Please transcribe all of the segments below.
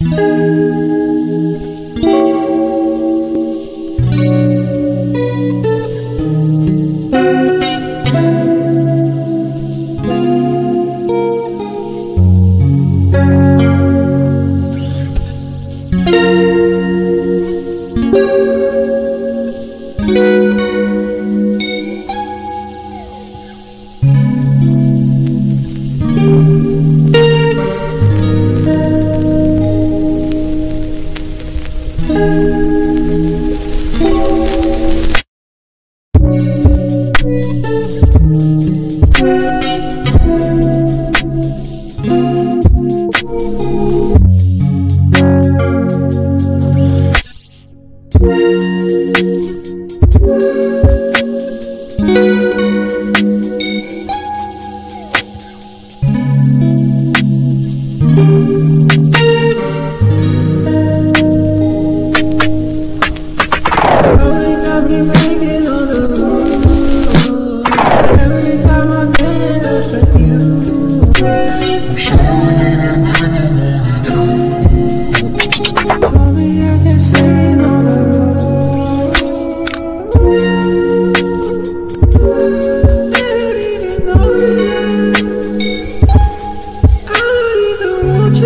Rolling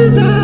even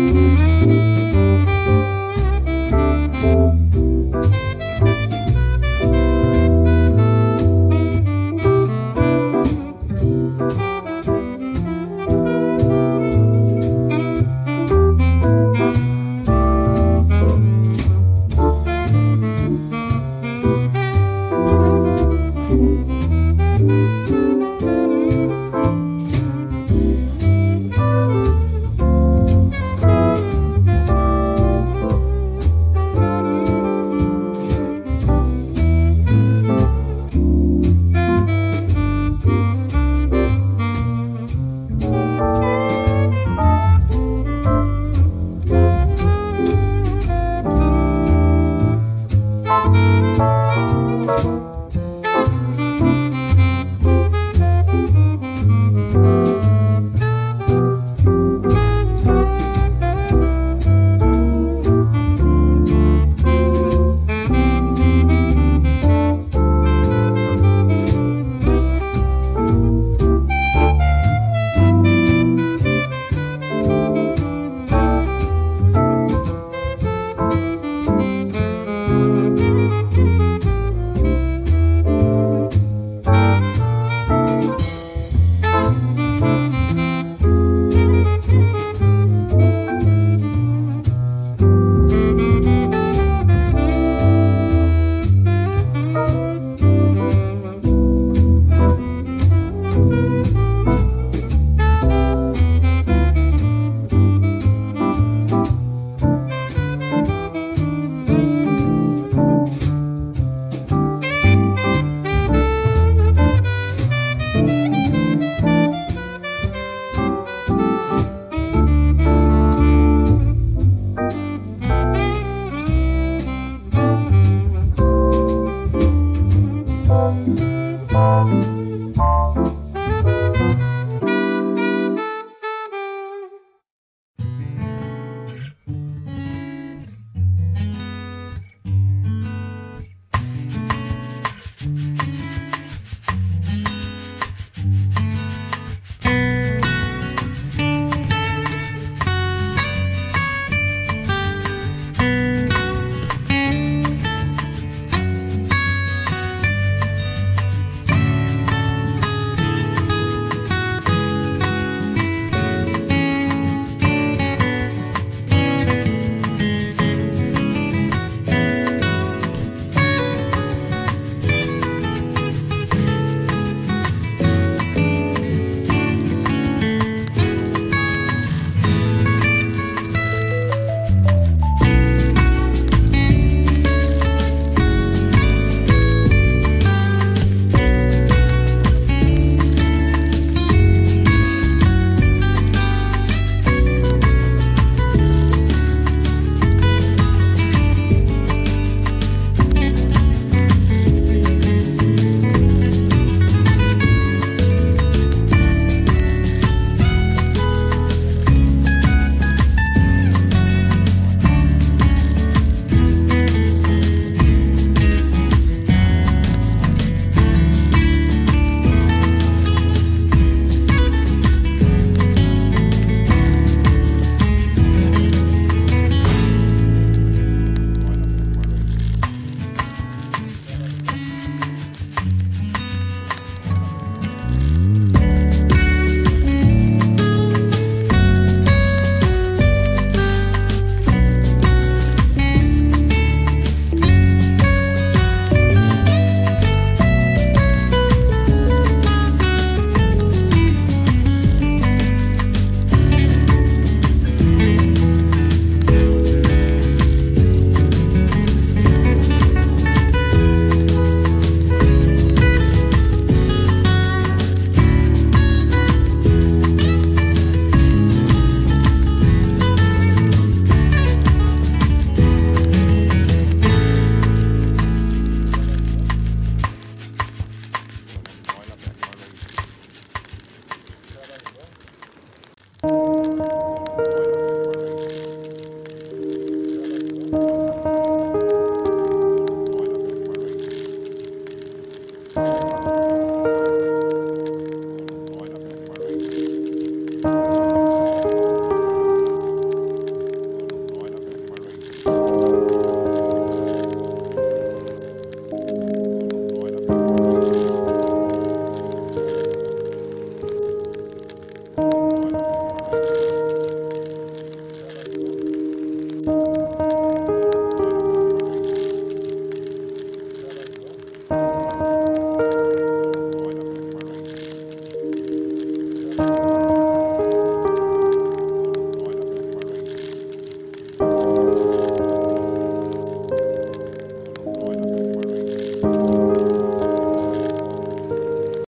Música